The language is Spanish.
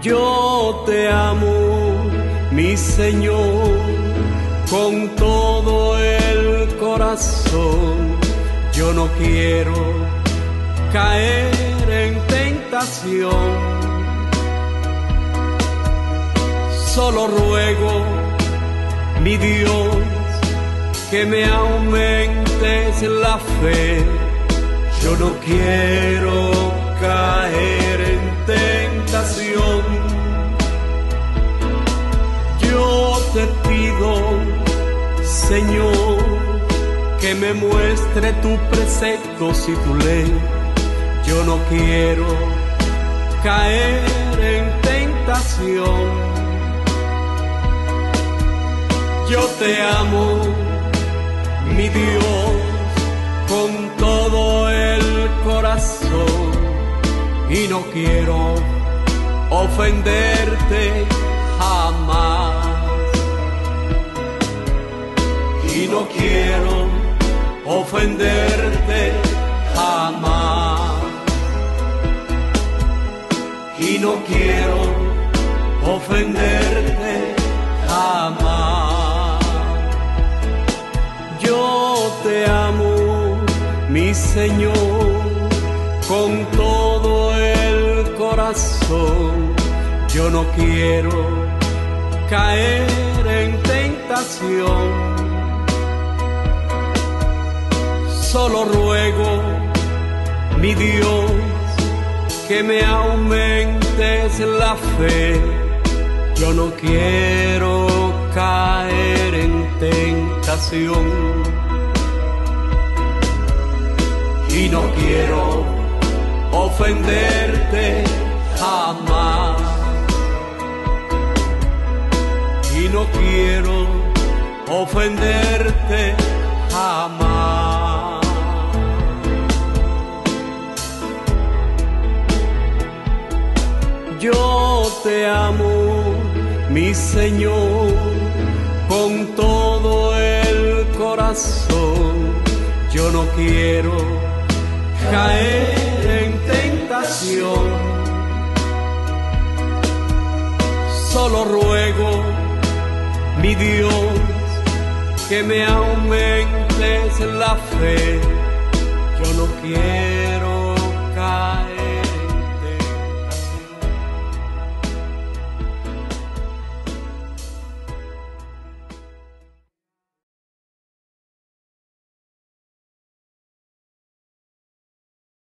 Yo te amo, mi Señor, con todo el corazón. Yo no quiero caer en tentación. Solo ruego, mi Dios, que me aumentes la fe. Yo no quiero Señor, que me muestre tu preceptos y tu ley. Yo no quiero caer en tentación. Yo te amo, mi Dios, con todo el corazón y no quiero ofenderte jamás. Ofenderte jamás. Y no quiero ofenderte jamás. Yo te amo, mi Señor, con todo el corazón. Yo no quiero caer en tentación. Solo ruego, mi Dios, que me aumentes la fe. Yo no quiero caer en tentación. Y no quiero ofenderte jamás. Y no quiero ofenderte jamás. Yo te amo, mi Señor, con todo el corazón. Yo no quiero caer en tentación. Solo ruego, mi Dios, que me aumentes la fe. Yo no quiero